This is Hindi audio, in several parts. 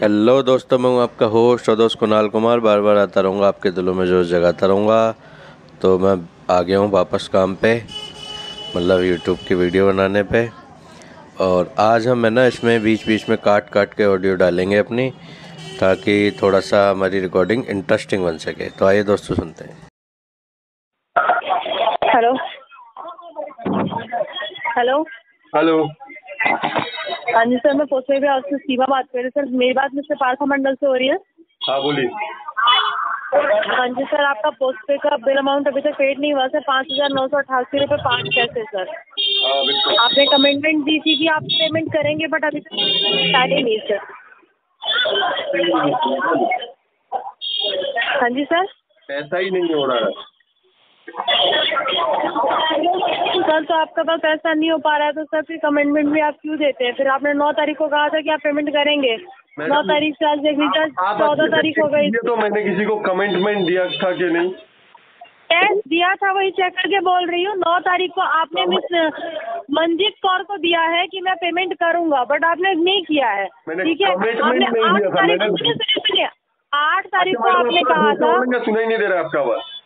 हेलो दोस्तों मैं हूँ आपका होस्ट और दोस्त कुणाल कुमार। बार बार आता रहूँगा आपके दिलों में जो जगाता रहूँगा। तो मैं आ गया हूँ वापस काम पे मतलब यूट्यूब की वीडियो बनाने पे। और आज हम है ना इसमें बीच बीच में काट काट के ऑडियो डालेंगे अपनी ताकि थोड़ा सा हमारी रिकॉर्डिंग इंटरेस्टिंग बन सके। तो आइए दोस्तों सुनते हैं। हेलो हेलो हेलो हाँ जी सर मैं पोस्ट पे आपसे सीमा बात कर रही हूँ। सर मेरी बात मिस्टर पारखा मंडल से हो रही है? हाँ बोलिए। हाँ जी सर आपका पोस्ट पे का बिल अमाउंट अभी तक पेड नहीं हुआ सर पाँच हज़ार नौ सौ अठासी रुपये पाँच पैसे सर। हाँ आपने कमिटमेंट दी थी कि आप पेमेंट करेंगे बट अभी तक स्टार्ट नहीं सर। हाँ जी सर। पैसा ही नहीं हो रहा है। सर तो आपका पास पैसा नहीं हो पा रहा है तो सर फिर कमिटमेंट भी आप क्यों देते हैं? फिर आपने नौ तारीख को कहा था कि आप पेमेंट करेंगे। नौ तारीख से आज देख लीजिए चौदह तारीख हो गई। तो मैंने किसी को कमिटमेंट दिया था कि नहीं? टेस्ट दिया था वही चेक करके बोल रही हूँ। नौ तारीख को आपने मिस मंजीत कौर को दिया है कि मैं पेमेंट करूँगा बट आपने नहीं किया है। ठीक है? आपने आठ तारीख सुनिए सुनिए आठ तारीख को अच्छा, आपने कहा था सुनाई नहीं दे रहा आपका आवाज़।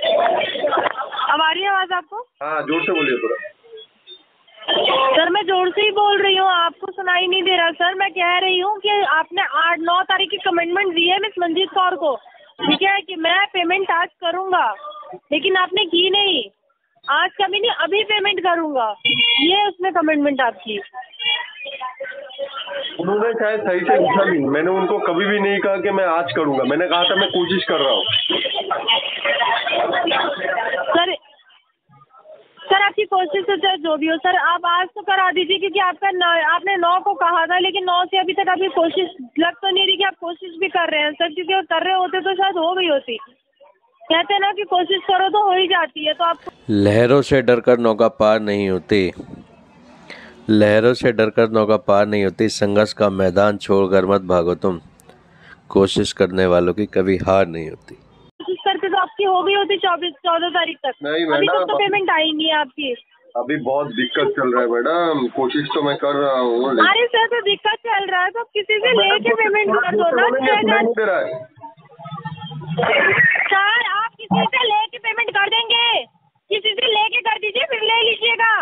अब आ रही है आवाज़ आपको? हाँ ज़ोर से बोलिए थोड़ा। सर मैं ज़ोर से ही बोल रही हूँ आपको सुनाई नहीं दे रहा। सर मैं कह रही हूँ कि आपने आठ नौ तारीख की कमिटमेंट दी है मिस मंजीत कौर को। ठीक है कि मैं पेमेंट आज करूँगा लेकिन आपने की नहीं। आज कभी नहीं अभी पेमेंट करूँगा। ये उसमें कमिटमेंट आपकी। उन्होंने शायद सही से पूछा नहीं। मैंने उनको कभी भी नहीं कहा कि मैं आज करूँगा। मैंने कहा था मैं कोशिश कर रहा हूँ। सर सर, आपकी कोशिश तो चाहे जो भी हो, सर, आप आज तो करा दीजिए क्योंकि आपका नौ, आपने नौ को कहा था, लेकिन नौ से अभी तक आपकी कोशिश, लग तो नहीं रही कि आप कोशिश भी कर रहे हैं, सर, क्योंकि वो कर रहे होते तो शायद हो गई होती। कहते हैं ना कि कोशिश करो तो हो ही जाती है तो आप लहरों से डरकर नौका पार नहीं होती। लहरों से डरकर नौका पार नहीं होती। संघर्ष का मैदान छोड़कर मत भागो तुम। कोशिश करने वालों की कभी हार नहीं होती। आपकी हो गई होती चौबीस चौदह तारीख तक। नहीं, अभी तक तो पेमेंट आई नहीं है आपकी। अभी बहुत दिक्कत चल रहा है मैडम। कोशिश तो मैं कर रहा हूँ अरे सर तो दिक्कत चल रहा है तो किसी से लेके पेमेंट कर दो ना दे रहा है। सर आप किसी से लेके पेमेंट कर देंगे। किसी से लेके कर दीजिए फिर ले लीजिएगा।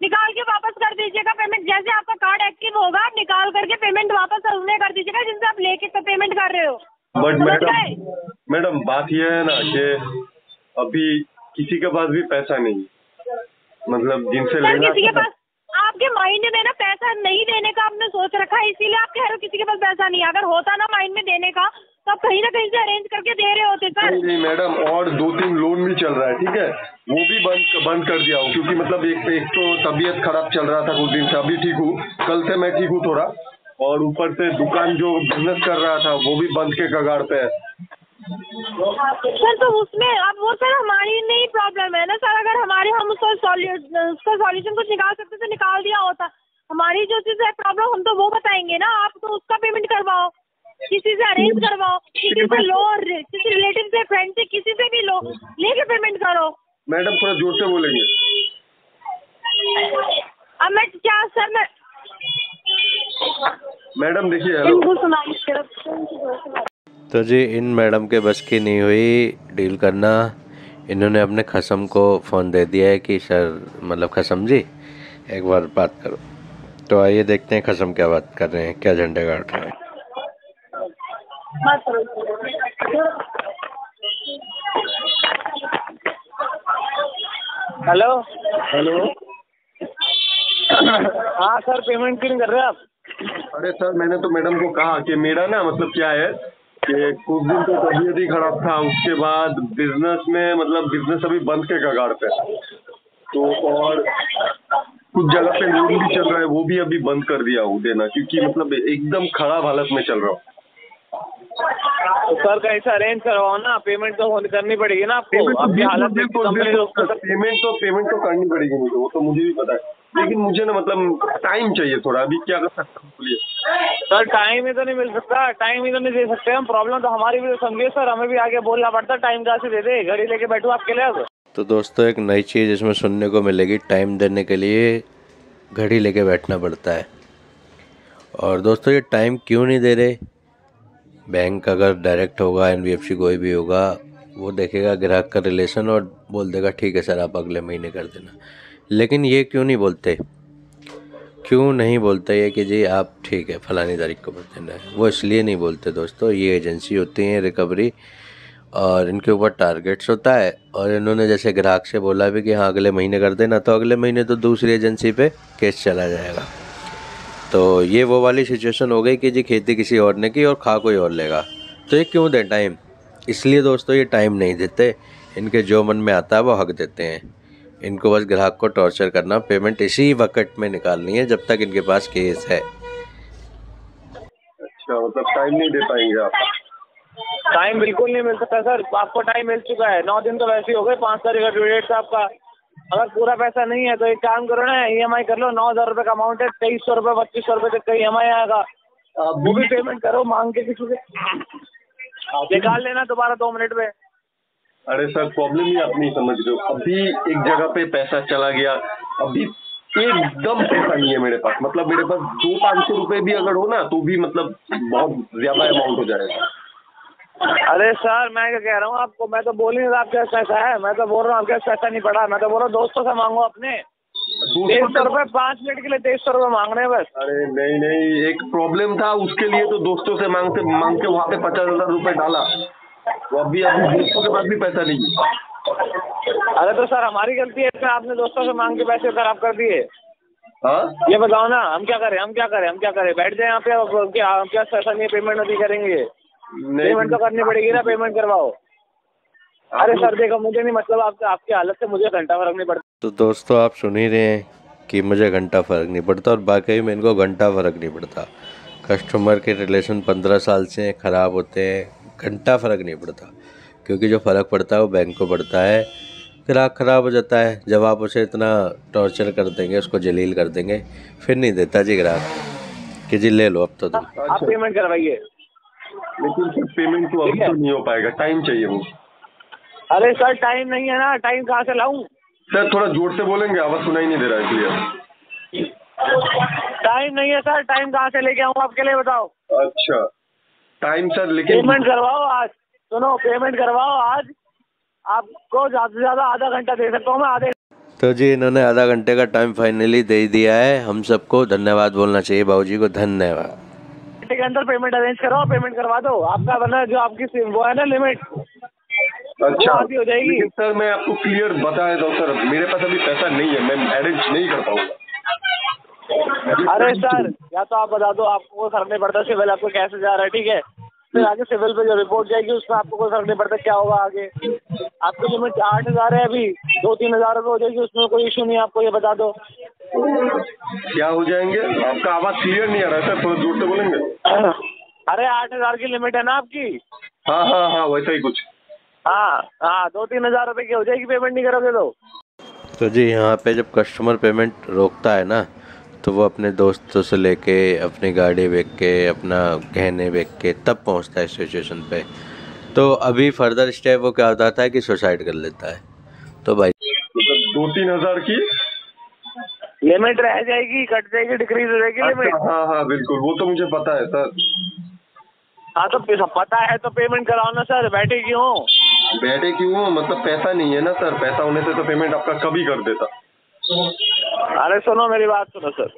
निकाल के वापस कर दीजिएगा पेमेंट जैसे आपका कार्ड एक्टिव होगा आप निकाल करके पेमेंट वापस उसमें कर दीजिएगा जिनसे आप लेके पेमेंट कर रहे हो। बट? मैडम बात यह है ना कि अभी किसी के पास भी पैसा नहीं मतलब जिनसे लेना किसी के पास आपके माइंड में ना पैसा नहीं देने का आपने सोच रखा है इसीलिए आप कह रहे हो किसी के पास पैसा नहीं अगर होता ना माइंड में देने का तो आप कहीं ना कहीं से अरेंज करके दे रहे होते सर। नहीं मैडम और दो तीन लोन भी चल रहा है ठीक है? वो भी बंद बंद कर दिया हूँ क्योंकि मतलब एक एक तो तबीयत खराब चल रहा था कुछ दिन से अभी ठीक हूँ। कल से मैं ठीक हूँ थोड़ा। और ऊपर से दुकान जो बिज़नेस कर रहा था वो भी बंद के कगार पे है। सर तो उसमें अब वो सर हमारी नहीं प्रॉब्लम है ना सर अगर हमारे हम उसका उसका सॉल्यूशन कुछ निकाल सकते तो निकाल दिया होता। हमारी जो चीज़ है प्रॉब्लम हम तो वो बताएँगे ना आप तो उसका पेमेंट करवाओ। किसी से अरेंज करवाओ किसी से लो किसी रिलेटिव से फ्रेंड से किसी से भी लो लेके पेमेंट करो। मैडम थोड़ा ज़ोर से बोलेंगे अब मैं क्या सर मैं मैडम देखिए हेलो तो जी इन मैडम के बस की नहीं हुई डील करना। इन्होंने अपने खसम को फ़ोन दे दिया है कि सर मतलब खसम जी एक बार बात करो। तो आइए देखते हैं खसम क्या बात कर रहे हैं क्या झंडे गाड़ रहे हैं। हेलो? हेलो? हाँ सर पेमेंट क्यों कर रहे हैं आप? अरे सर मैंने तो मैडम को कहा कि मेरा ना मतलब क्या है कि कुछ दिन तो तबीयत ही खराब था। उसके बाद बिज़नेस में मतलब बिज़नेस अभी बंद के कगार पे तो और कुछ जगह पे लोन भी चल रहा है वो भी अभी बंद कर दिया हूँ देना क्योंकि मतलब एकदम खराब हालत में चल रहा हूँ। तो सर कहीं से अरेंज करवाओ ना पेमेंट तो करनी पड़ेगी ना आपको। पेमेंट तो के उसको सर, पेमेंट तो पेमेंट तो करनी पड़ेगी मुझे वो तो मुझे भी पता है। लेकिन मुझे ना मतलब टाइम चाहिए थोड़ा अभी क्या कर सकता हूँ बोलिए। सर टाइम ही तो नहीं मिल सकता टाइम ही तो नहीं दे सकते हम। प्रॉब्लम तो हमारी भी तो समझिए सर हमें भी आगे बोलना पड़ता टाइम कहाँ से दे दे? घड़ी लेके बैठो आपके लिए अब। तो दोस्तों एक नई चीज़ इसमें सुनने को मिलेगी टाइम देने के लिए घड़ी लेके बैठना पड़ता है। और दोस्तों ये टाइम क्यों नहीं दे रहे? बैंक अगर डायरेक्ट होगा एन कोई भी होगा वो देखेगा ग्राहक का रिलेशन और बोल देगा ठीक है सर आप अगले महीने कर देना। लेकिन ये क्यों नहीं बोलते? क्यों नहीं बोलते ये कि जी आप ठीक है, फलानी तारीख को कर देना है। वो इसलिए नहीं बोलते दोस्तों, ये एजेंसी होती है रिकवरी और इनके ऊपर टारगेट्स होता है और इन्होंने जैसे ग्राहक से बोला भी कि हाँ अगले महीने कर देना तो अगले महीने तो दूसरी एजेंसी पे केस चला जाएगा। तो ये वो वाली सिचुएशन हो गई कि जी खेती किसी और ने की और खा कोई और लेगा। तो ये क्यों दें टाइम? इसलिए दोस्तों ये टाइम नहीं देते। इनके जो मन में आता है वो हक देते हैं। इनको बस ग्राहक को टॉर्चर करना पेमेंट इसी वक्त में निकालनी है जब तक इनके पास केस है। अच्छा मतलब टाइम नहीं दे पाएँगे आप? टाइम बिल्कुल नहीं मिल सकता सर आपको टाइम मिल चुका है। नौ दिन तो वैसे ही हो गए पाँच तारीख का ड्यू डेट था आपका। अगर पूरा पैसा नहीं है तो एक काम करो ना ई एम आई कर लो। नौ हज़ार रुपये का अमाउंट है तेईस सौ रुपये पच्चीस सौ रुपये तक का ई एम आई आएगा। वो भी पेमेंट करो मांग के किसी से। निकाल लेना दोबारा दो मिनट में। अरे सर प्रॉब्लम ही आप नहीं समझ रहे हो। अभी एक जगह पे पैसा चला गया। अभी एकदम पैसा नहीं है मेरे पास। मतलब मेरे पास दो पाँच सौ रुपये भी अगर हो ना तो भी मतलब बहुत ज़्यादा अमाउंट हो जाएगा। अरे सर मैं क्या कह रहा हूँ आपको? मैं तो बोल ही नहीं आपके पास पैसा है। मैं तो बोल रहा हूँ आपके पास पैसा नहीं पड़ा। मैं तो बोल रहा हूँ दोस्तों से मांगो अपने। तेईस सौ दोस्तों रुपये पाँच मिनट के लिए तेईस सौ रुपये मांग रहे हैं बस। अरे नहीं नहीं एक प्रॉब्लम था उसके लिए तो दोस्तों से मांगते मांग के वहाँ पे पचास हज़ार रुपये डाला। तो अभी अभी दोस्तों के पास भी पैसा नहीं है अरे तो सर हमारी गलती है इसमें आपने दोस्तों से मांग के पैसे खराब कर दिए। हाँ? ये बताओ ना हम क्या करें हम क्या करें हम क्या करें? बैठ जाए यहाँ पे अब क्या हम क्या पैसा नहीं पेमेंट नहीं करेंगे? पेमेंट तो करनी पड़ेगी ना पेमेंट करवाओ। अरे सर देखो मुझे नहीं मतलब आपके आपकी हालत से मुझे घंटा फ़र्क नहीं पड़ता। तो दोस्तों आप सुन ही रहे हैं कि मुझे घंटा फ़र्क नहीं पड़ता और बाकी में इनको घंटा फ़र्क नहीं पड़ता। कस्टमर के रिलेशन पंद्रह साल से ख़राब होते हैं घंटा फ़र्क नहीं पड़ता क्योंकि जो फ़र्क पड़ता है वो बैंक को पड़ता है। ग्राहक ख़राब हो जाता है जब आप उसे इतना टॉर्चर कर देंगे उसको जलील कर देंगे फिर नहीं देता जी ग्राहक। कि जी ले लो अब तो तुम। आप पेमेंट करवाइए। लेकिन पेमेंट तो अभी तो नहीं हो पाएगा टाइम चाहिए मुझे अरे सर टाइम नहीं है ना टाइम कहाँ से लाऊं? सर थोड़ा ज़ोर से बोलेंगे आवाज़ सुनाई नहीं दे रहा है क्लियर टाइम नहीं है सर टाइम कहाँ से लेके आऊँ आपके लिए बताओ। अच्छा। टाइम सर लेकिन पेमेंट करवाओ आज। सुनो पेमेंट करवाओ आज। आपको ज़्यादा से ज़्यादा आधा घंटा दे सकता हूँ मैं आधे तो जी इन्होंने आधा घंटे का टाइम फाइनली दे दिया है। हम सबको धन्यवाद बोलना चाहिए बाबूजी को धन्यवाद। घंटे के अंदर पेमेंट अरेंज करो पेमेंट करवा दो। आपका वरना जो आपकी सिम- वो है ना लिमिट अच्छा। हो जाएगी। सर मैं आपको क्लियर बता देता हूँ सर मेरे पास अभी पैसा नहीं है मैं अरेंज नहीं कर पाऊँगा। अरे सर या तो आप बता दो आपको कोई फ़र्क नहीं पड़ता सिविल आपको कैसे जा रहा है ठीक है? फिर आगे सिविल पे जो रिपोर्ट जाएगी उसमें आपको कोई फ़र्क नहीं पड़ता क्या होगा आगे? आपकी लिमिट आठ हज़ार है अभी दो तीन हज़ार रुपये हो जाएगी उसमें कोई इशू नहीं आपको ये बता दो। क्या हो जाएँगे? आपका आवाज़ क्लियर नहीं आ रहा है सर थोड़ा ज़ोर से बोलेंगे। अरे आठ हज़ार की लिमिट है ना आपकी? हाँ हाँ हाँ वैसा ही कुछ। हाँ हाँ दो तीन हज़ार रुपये की हो जाएगी पेमेंट नहीं करोगे तो। तो जी यहाँ पे जब कस्टमर पेमेंट रोकता है ना तो वो अपने दोस्तों से लेके अपनी गाड़ी बेच के अपना गहने बेच के तब पहुँचता है सिचुएशन पे। तो अभी फर्दर स्टेप वो क्या बताता है कि सुसाइड कर लेता है। तो भाई मतलब दो तीन हज़ार की? लिमिट रह जाएगी कट जाएगी डिक्रीज हो जाएगी लिमिट अच्छा, हाँ हाँ बिल्कुल वो तो मुझे पता है सर। हाँ तो पता है तो पेमेंट कराओ ना सर बैठे क्यों? बैठे क्यों? मतलब पैसा नहीं है ना सर पैसा होने से तो पेमेंट आपका कभी कर देता। अरे सुनो मेरी बात सुनो सर।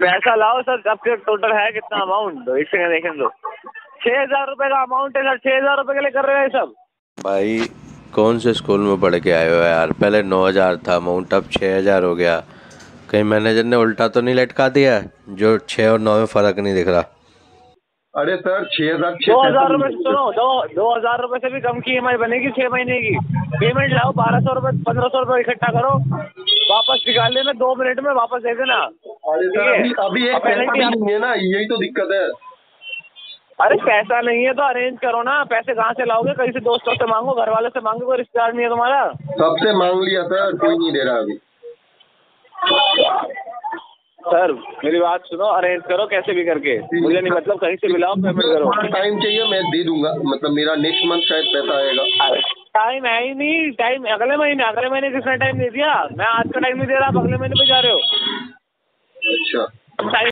पैसा लाओ सर आपके टोटल है कितना अमाउंट एक सेकंड देखें दो छह हज़ार रुपए का अमाउंट है सर, छह हज़ार रुपए के लिए कर रहे हैं सब। भाई, कौन से स्कूल में पढ़ के आए हो यार? पहले नौ हज़ार था अमाउंट अब छः हज़ार हो गया। कहीं मैनेजर ने उल्टा तो नहीं लटका दिया? जो छः और नौ में फ़र्क नहीं दिख रहा। अरे सर छह हज़ार दो हज़ार रूपए सुनो दो दो हज़ार रुपए से भी कम की ई बनेगी छह महीने की। पेमेंट लाओ बारह सौ रुपए पंद्रह सौ रुपए इकट्ठा करो वापस निकाल लेना दो मिनट में वापस दे देना। अरे सर अभी अभी एक पैसा भी नहीं है ना यही तो दिक्कत है। अरे पैसा नहीं है तो अरेंज करो ना पैसे कहाँ से लाओगे? कहीं से दोस्तों से मांगो घर वाले से मांगो कोई रिश्तेदार नहीं है तुम्हारा। सबसे मांग लिया सर कोई नहीं दे रहा अभी। सर मेरी बात सुनो अरेंज करो कैसे भी करके। मुझे नहीं मतलब कहीं से भी लाओ पेमेंट करो। टाइम चाहिए मैं दे दूँगा। मतलब मेरा नेक्स्ट मंथ शायद पैसा आएगा। टाइम है ही नहीं। टाइम अगले महीने अगले महीने किसने टाइम दे दिया? मैं आज का टाइम नहीं दे रहा आप अगले महीने पे जा रहे हो। अच्छा।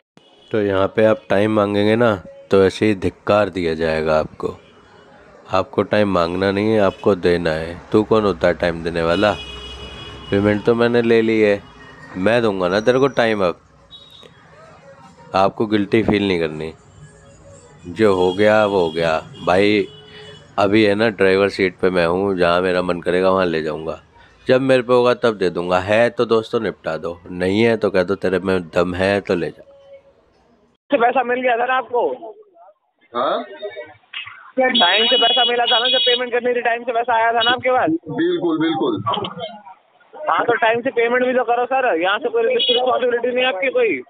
तो यहाँ पे आप टाइम मांगेंगे ना तो ऐसे ही धिक्कार दिया जाएगा आपको। आपको टाइम मांगना नहीं है आपको देना है। तू कौन होता है टाइम देने वाला? पेमेंट तो मैंने ले ली है। मैं दूँगा ना तेरे को टाइम अब। आपको गिल्टी फील नहीं करनी। जो हो गया वो हो गया। भाई अभी है ना ड्राइवर सीट पे मैं हूँ जहाँ मेरा मन करेगा वहाँ ले जाऊँगा। जब मेरे पे होगा तब दे दूँगा। है तो दोस्तों निपटा दो। नहीं है तो कह दो तेरे में दम है तो ले जा। पैसा मिल गया था ना आपको? हाँ? टाइम से पैसा मिला था ना जब पेमेंट करनी थी टाइम से पैसा आया था ना आपके पास? बिल्कुल बिल्कुल। हाँ तो टाइम से पेमेंट भी तो करो सर यहाँ से कोई रिस्पॉन्सिबिलिटी नहीं आपकी कोई।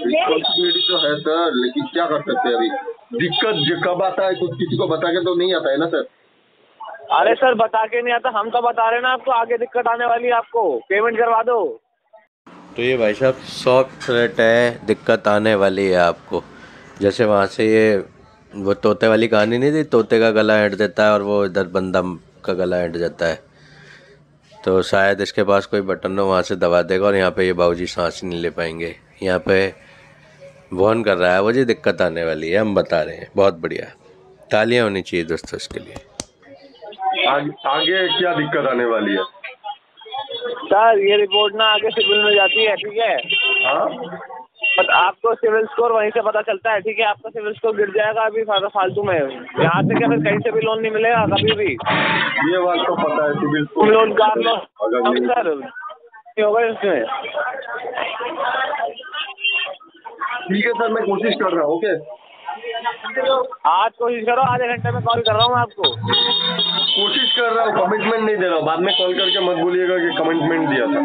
रिस्पॉन्सिबिलिटी तो है सर लेकिन क्या कर सकते हैं अभी? दिक्कत जो कब आता है? कुछ किसी को बता के तो नहीं आता है ना सर अरे सर बता के नहीं आता। हम तो बता रहे ना आपको आगे दिक्कत आने वाली है आपको। पेमेंट करवा दो। तो ये भाई साहब सॉफ्ट थ्रेट है दिक्कत आने वाली है आपको। जैसे वहाँ से ये वो तोते वाली कहानी नहीं थी? तोते का गला हिट देता है और वो इधर बंदा का गला हट जाता है। तो शायद इसके पास कोई बटन हो वहाँ से दबा देगा और यहाँ पे ये बाबूजी सांस नहीं ले पाएँगे। यहाँ पे वॉर्न कर रहा है वो जी दिक्कत आने वाली है हम बता रहे हैं। बहुत बढ़िया। तालियाँ होनी चाहिए दोस्तों इसके लिए। आगे, आगे क्या दिक्कत आने वाली है? सर ये रिपोर्ट ना आगे सिविल में जाती है ठीक है? हाँ? बट आपको सिविल स्कोर वहीं से पता चलता है ठीक है? आपका सिविल स्कोर गिर जाएगा अभी फालतू में। यहाँ से क्या फिर कहीं से भी लोन नहीं मिलेगा कभी भी? ये बात तो पता है सिविल तुम लोन कार लो अगर सर होगा इसमें। ठीक है सर मैं कोशिश कर रहा हूँ ओके? आज कोशिश करो आधे घंटे में कॉल कर रहा हूँ आपको। कोशिश कर रहा हूँ कमिटमेंट नहीं दे रहा हूँ। बाद में कॉल करके मत बोलिएगा कि कमिटमेंट दिया था।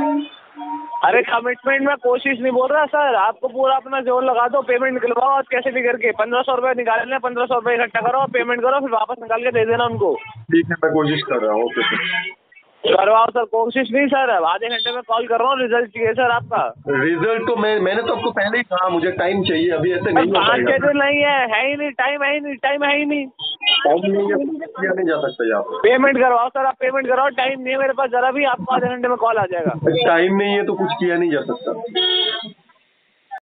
अरे कमिटमेंट में कोशिश नहीं बोल रहा सर। आपको पूरा अपना ज़ोर लगा दो पेमेंट निकलवाओ आज कैसे भी करके। पंद्रह सौ रुपये निकाल लें पंद्रह सौ रुपये इकट्ठा करो पेमेंट करो फिर वापस निकाल के दे देना उनको। ठीक है मैं कोशिश कर रहा हूँ ओके सर। करवाओ सर कोशिश नहीं सर आधे घंटे में कॉल कर रहा हूँ रिज़ल्ट चाहिए सर आपका। रिज़ल्ट तो मैं मैंने तो आपको पहले ही कहा मुझे टाइम चाहिए अभी ऐसे नहीं पाँच छह दिन नहीं है है ही नहीं टाइम है ही नहीं टाइम है ही नहीं। टाइम नहीं है किया नहीं जा सकता आप पेमेंट करवाओ सर आप पेमेंट करवाओ टाइम नहीं है मेरे पास जरा भी आपको आधे घंटे में कॉल आ जाएगा। टाइम नहीं है तो कुछ किया नहीं जा सकता।